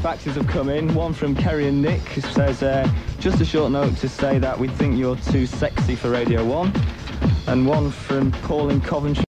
faxes have come in. One from Kerry and Nick says, uh, just a short note to say that we think you're too sexy for Radio 1. And one from Paul in Coventry.